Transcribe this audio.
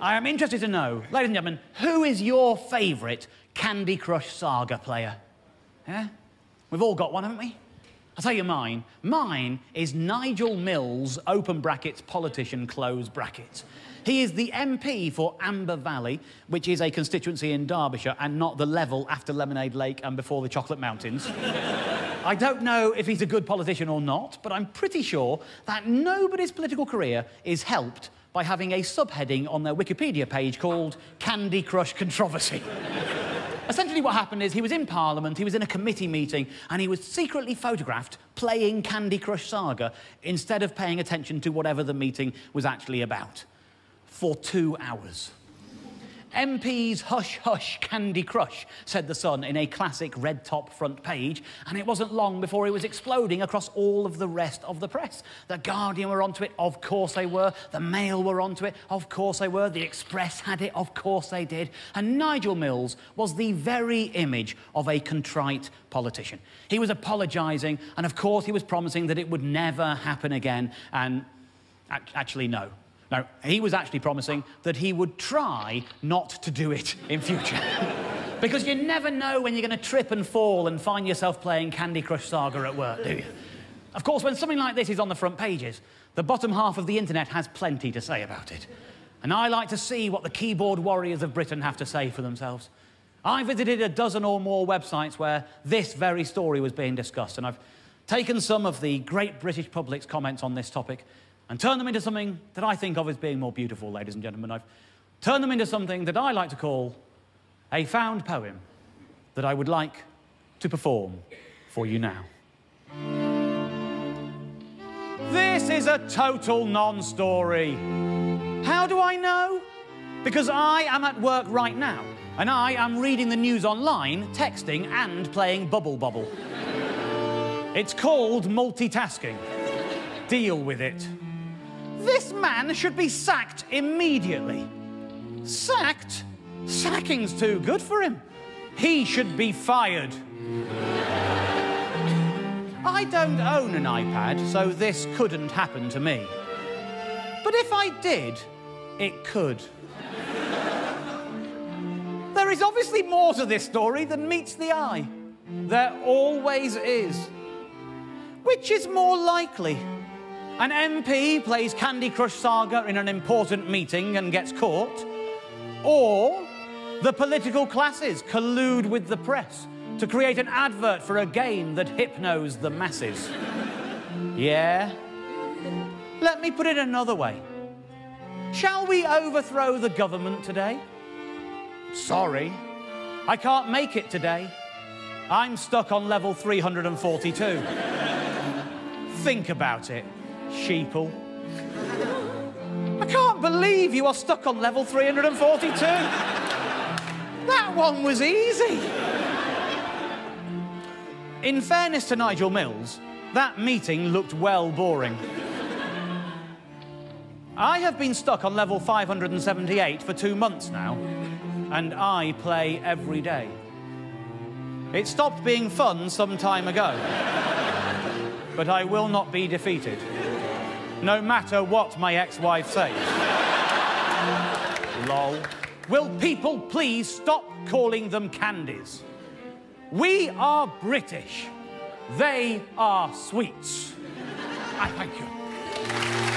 I am interested to know, ladies and gentlemen, who is your favourite Candy Crush Saga player? Yeah? We've all got one, haven't we? I'll tell you mine. Mine is Nigel Mills, open brackets, politician, close brackets. He is the MP for Amber Valley, which is a constituency in Derbyshire and not the level after Lemonade Lake and before the Chocolate Mountains. I don't know if he's a good politician or not, but I'm pretty sure that nobody's political career is helped by having a subheading on their Wikipedia page called Candy Crush Controversy. Essentially, what happened is he was in Parliament, he was in a committee meeting, and he was secretly photographed playing Candy Crush Saga instead of paying attention to whatever the meeting was actually about. For two hours. MP's hush hush Candy Crush, said The Sun in a classic red top front page, and it wasn't long before it was exploding across all of the rest of the press. The Guardian were onto it, of course they were. The Mail were onto it, of course they were. The Express had it, of course they did. And Nigel Mills was the very image of a contrite politician. He was apologising, and of course he was promising that it would never happen again, and actually, no. No, he was actually promising that he would try not to do it in future. because you never know when you're going to trip and fall and find yourself playing Candy Crush Saga at work, do you? Of course, when something like this is on the front pages, the bottom half of the internet has plenty to say about it. And I like to see what the keyboard warriors of Britain have to say for themselves. I visited a dozen or more websites where this very story was being discussed, and I've taken some of the great British public's comments on this topic and turn them into something that I think of as being more beautiful, ladies and gentlemen. I've turned them into something that I like to call a found poem that I would like to perform for you now. This is a total non-story. How do I know? Because I am at work right now, and I am reading the news online, texting, and playing Bubble Bubble. it's called multitasking. Deal with it. This man should be sacked immediately. Sacked? Sacking's too good for him. He should be fired. I don't own an iPad, so this couldn't happen to me. But if I did, it could. there is obviously more to this story than meets the eye. There always is. Which is more likely? An MP plays Candy Crush Saga in an important meeting and gets caught. Or the political classes collude with the press to create an advert for a game that hypnos the masses. yeah? Let me put it another way. Shall we overthrow the government today? Sorry, I can't make it today. I'm stuck on level 342. Think about it sheeple. I can't believe you are stuck on level 342. that one was easy. In fairness to Nigel Mills, that meeting looked well boring. I have been stuck on level 578 for two months now, and I play every day. It stopped being fun some time ago, but I will not be defeated no matter what my ex-wife says. Lol. Will people please stop calling them candies? We are British. They are sweets. I thank you.